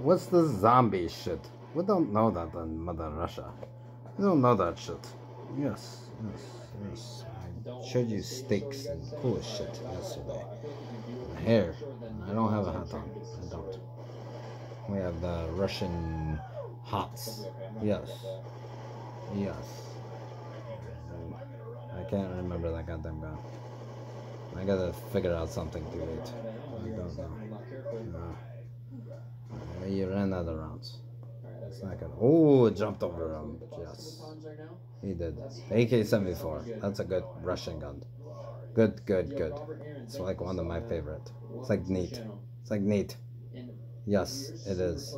What's the zombie shit? We don't know that in Mother Russia. We don't know that shit. Yes, yes, yes. I showed you steaks and cool shit yesterday. Hair. I don't have a hat on. I don't. We have the Russian hots. Yes. Yes. I can't remember that goddamn gun. I gotta figure out something to eat. I don't know. You ran out of rounds. It's not good. Oh, jumped over him. Yes. He did. AK 74. That's a good Russian gun. Good, good, good. It's like one of my favorite. It's like neat. It's like neat. Yes, it is.